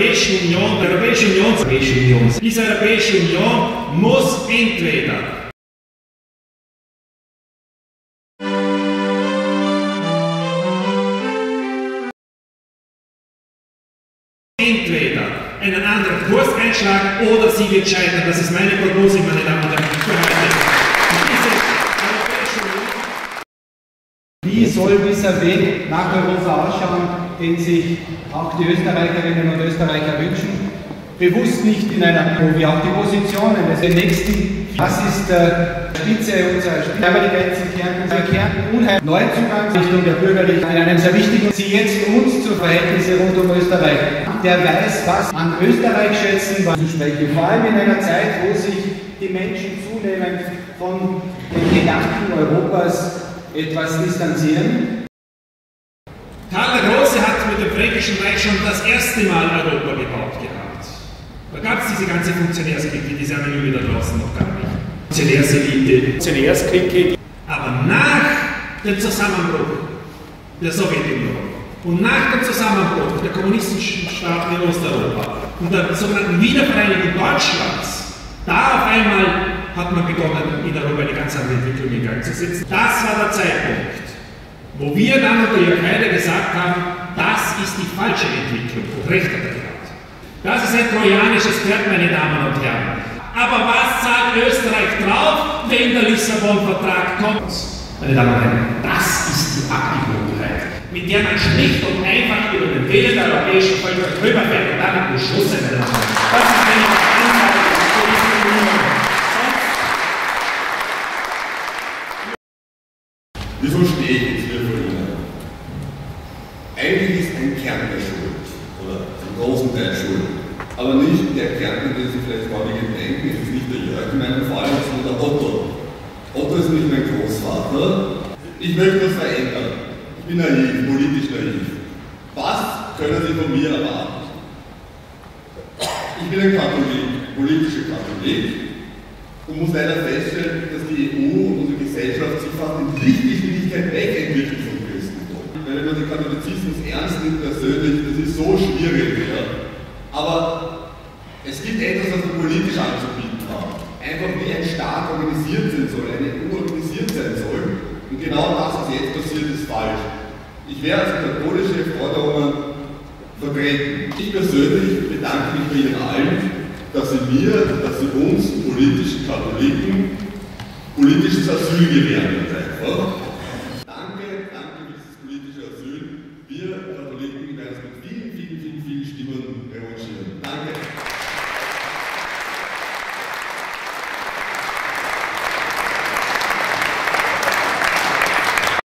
Europäischen Union, die Europäische Union, Europäische Union, diese Europäische Union muss entweder entweder einen anderen Kurs einschlagen oder sie wird scheitern. Das ist meine Prognose, meine Damen und Herren, für heute. Wie soll dieser Weg nach Europa ausschauen, den sich auch die Österreicherinnen und Österreicher wünschen? Bewusst nicht in einer, wir auch die Positionen des nächsten, das ist der Spitze unserer Spitze, aber die Grenzen Kärnten, der Kärnten unheimlich Neuzugang Richtung der Bürgerlichen, in einem sehr wichtigen, sie jetzt uns zu Verhältnisse rund um Österreich, der weiß, was an Österreich schätzen, was zu sprechen. Vor allem in einer Zeit, wo sich die Menschen zunehmend von den Gedanken Europas etwas distanzieren. Karl Fränkischen Reich schon das erste Mal Europa gebaut gehabt. Da gab es diese ganze Funktionärsklicke, diese Anonyme da draußen noch gar nicht. Funktionärselite, Funktionärsklicke. Aber nach dem Zusammenbruch der Sowjetunion und nach dem Zusammenbruch der kommunistischen Staaten in Osteuropa und der sogenannten Wiedervereinigung Deutschlands, da auf einmal hat man begonnen, in Europa eine ganz andere Entwicklung in Gang zu setzen. Das war der Zeitpunkt, wo wir dann unter Jörg Haider gesagt haben, das ist die falsche Entwicklung. Und recht hat er gehabt. Das ist ein trojanisches Pferd, meine Damen und Herren. Aber was zahlt Österreich drauf, wenn der Lissabon-Vertrag kommt? Meine Damen und Herren, das ist die Abgewohnheit, mit der man schlicht und einfach über den Willen der europäischen Völker drüber fährt und damit und Herren. Das ist der Union. Wieso stehe ich jetzt hier vor? Eigentlich ist ein Kern der Schuld, oder zum großen Teil Schuld. Aber nicht der Kern, den Sie vielleicht vorwiegend denken, es ist nicht der Jörg in meinem Fall, sondern der Otto. Otto ist nicht mein Großvater. Ich möchte was verändern. Ich bin naiv, politisch naiv. Was können Sie von mir erwarten? Ich bin ein Katholik, politischer Katholik und muss leider feststellen, dass die EU und unsere Gesellschaft sich fast in Lichtgeschwindigkeit wegentwickelt vom Christentum. Wenn man den Katholizismus nimmt persönlich, das ist so schwierig. Ja. Aber es gibt etwas, was wir politisch anzubieten haben. Einfach wie ein Staat organisiert sein soll, eine EU organisiert sein soll. Und genau das, was jetzt passiert, ist falsch. Ich werde also katholische Forderungen vertreten. Ich persönlich bedanke mich bei Ihnen allen, dass Sie mir, dass Sie uns politischen Katholiken politisches Asyl gewähren. Einfach. Muito obrigado.